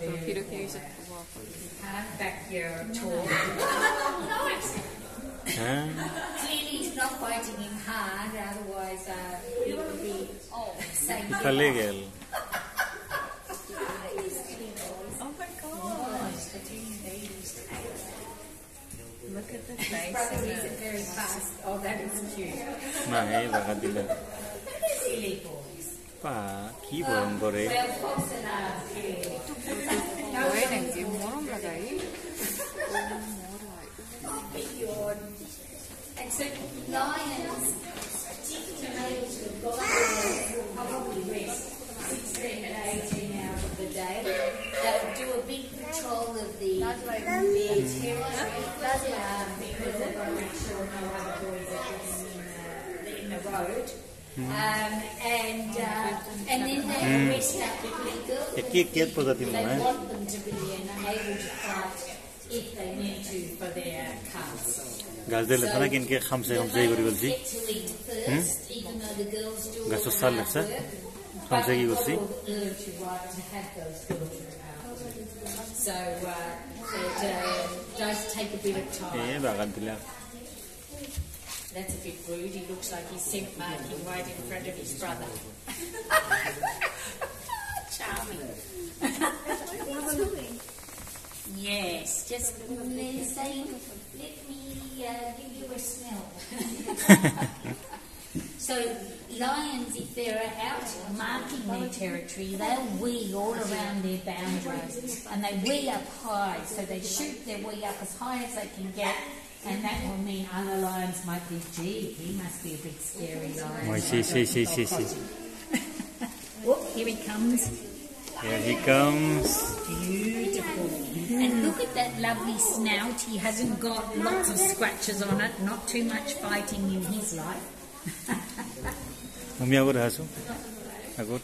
비록 여기서 보고 I'm back. Clearly, he's not fighting him hard, otherwise, uh, would be oh, same. Illegal. Oh my god. Look at the face. He's very fast. Oh, that is cute. नहीं लगा दिला। Silly boys. पा की बोल बोले? Well, folks and uh, lions taking age of probably rest 16 to 18 hours of the day. They would do a big patrol of the territory um, because want uh, in the, road. Um, uh, and then they arrest up. They want them to be able to fight if they need to for their council. গাছ দিলে থানা কিনকে খামছে খামছে এই করে বলছি Get to eat first, even though the girls do all গাছের the সাল hard লাগছে work. খামছে কি But করছি God will urge you right to have those girls around. So uh, it uh, does take a bit of A time. বাগান দিলা That's a bit rude. He looks like he's scent marking right in front of his brother. Yes, just let, say, let me uh, give you a smell. so lions, if they're out marking their territory, they'll wee all around their boundaries, and they wee up high. So they shoot their wee up as high as they can get, and that will mean other lions might be, gee, he must be a big scary lion. Oh, see, see, see, see, see. Whoop, here he comes. Here he comes. Beautiful. And look at that lovely snout. He hasn't got lots of scratches on it. Not too much fighting in his life. Mummy, I would ask you. are would.